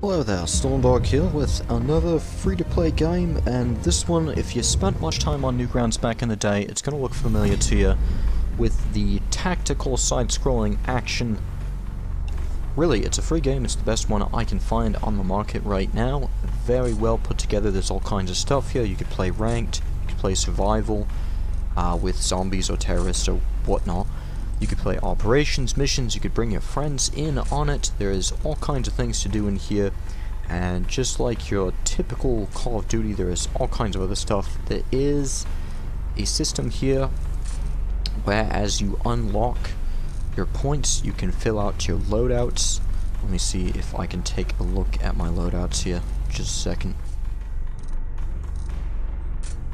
Hello there, Stormdog here with another free-to-play game, and this one, if you spent much time on Newgrounds back in the day, it's going to look familiar to you with the tactical side-scrolling action. Really, it's a free game, it's the best one I can find on the market right now. Very well put together, there's all kinds of stuff here. You could play ranked, you could play survival uh, with zombies or terrorists or whatnot. You could play operations, missions, you could bring your friends in on it. There is all kinds of things to do in here. And just like your typical Call of Duty, there is all kinds of other stuff. There is a system here where as you unlock your points, you can fill out your loadouts. Let me see if I can take a look at my loadouts here. Just a second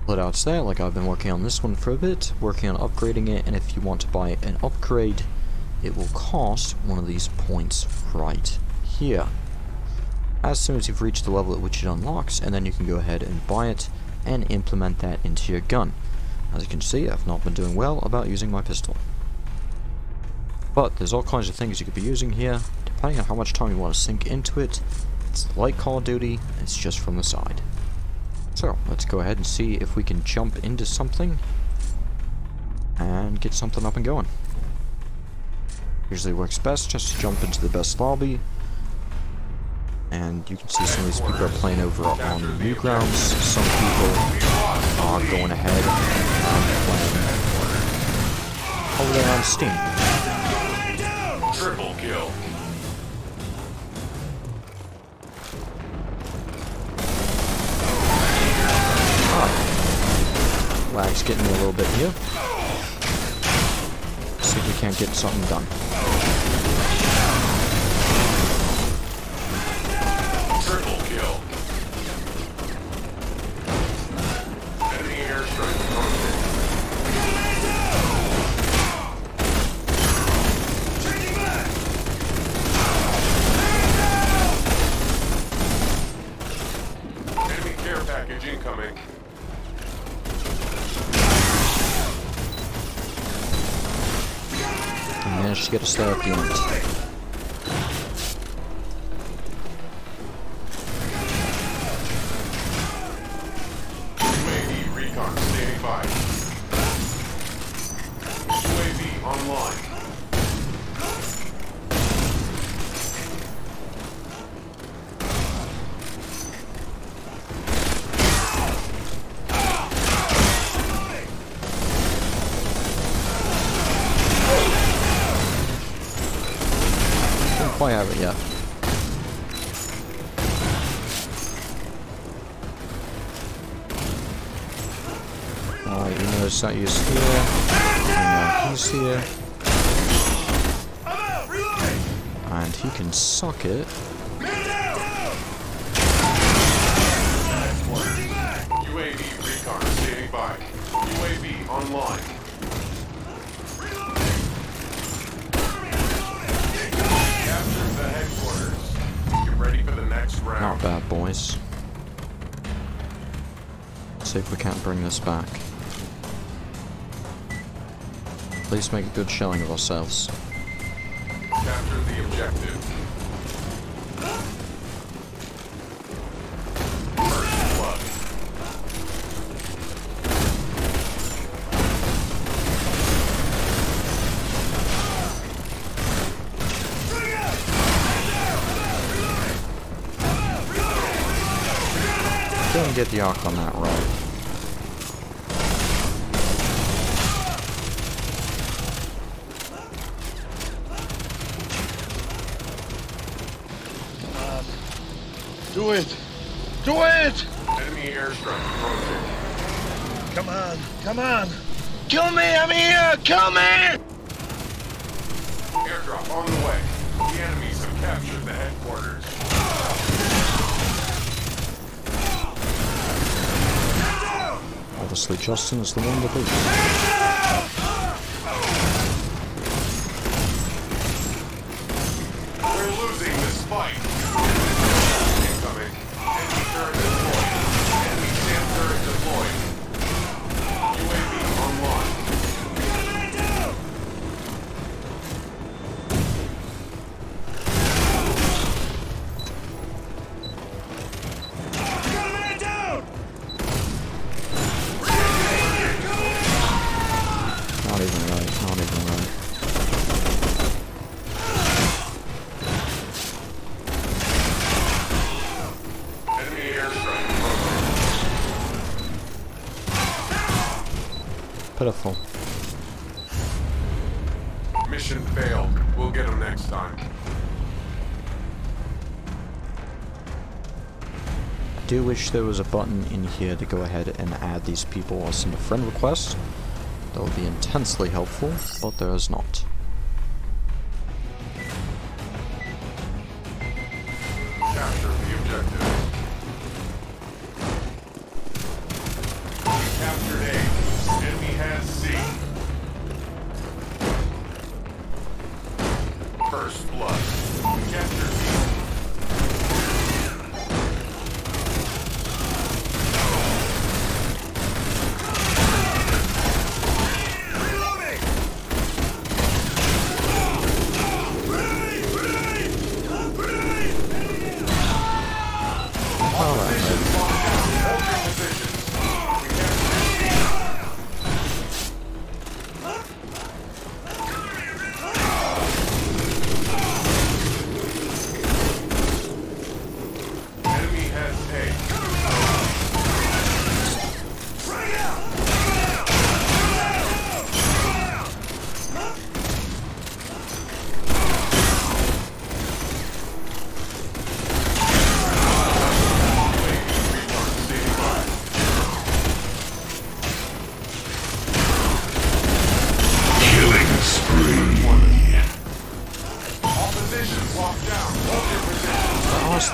loadouts there, like I've been working on this one for a bit, working on upgrading it, and if you want to buy an upgrade, it will cost one of these points right here. As soon as you've reached the level at which it unlocks, and then you can go ahead and buy it, and implement that into your gun. As you can see, I've not been doing well about using my pistol. But there's all kinds of things you could be using here, depending on how much time you want to sink into it. It's like Call of Duty, it's just from the side. So, let's go ahead and see if we can jump into something and get something up and going. Usually works best just to jump into the best lobby. And you can see some of these people are playing over on Newgrounds. Some people are going ahead and playing over on Steam. Triple kill. Getting a little bit here. See if we can't get something done. Managed to get us there at the end. Alright, you notice that he's here. Know he's here. And he can suck it. UAV recon standing by. UAV online. Capture the headquarters. Get ready for the next round. Not bad, boys. See if we can't bring this back. Please make a good showing of ourselves. Capture the objective. Didn't get the arc on that right. Do it! Do it! Enemy airstrike approaching. Come on, come on! Kill me, I'm here! Kill me! Airdrop on the way. The enemies have captured the headquarters. Obviously, Justin is the one to beat. We're losing this fight. Pitiful. Mission failed. We'll get them next time. I do wish there was a button in here to go ahead and add these people or send a friend request. That would be intensely helpful, but there is not. First blood. We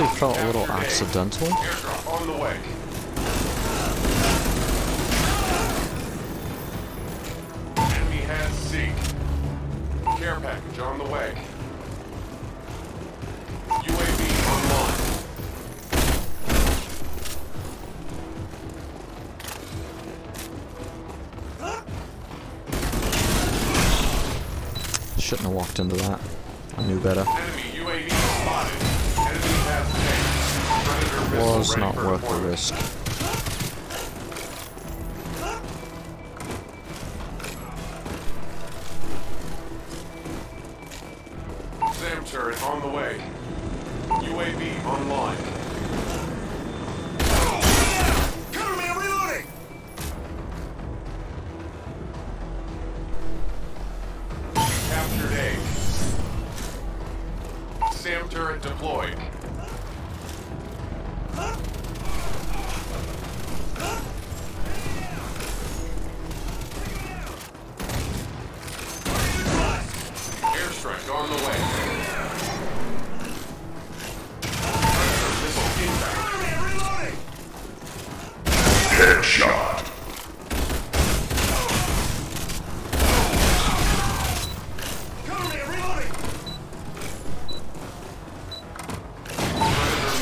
honestly felt a little accidental. Airdrop on the way. Enemy has C. Care package on the way. UAV online. Shouldn't have walked into that. I knew better. Was not worth the risk. SAM turret on the way. UAV online. Captured A. SAM turret deployed.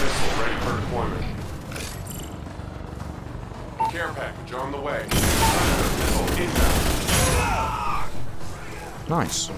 Missile ready for deployment. Care package on the way. Predator missile inbound. Nice.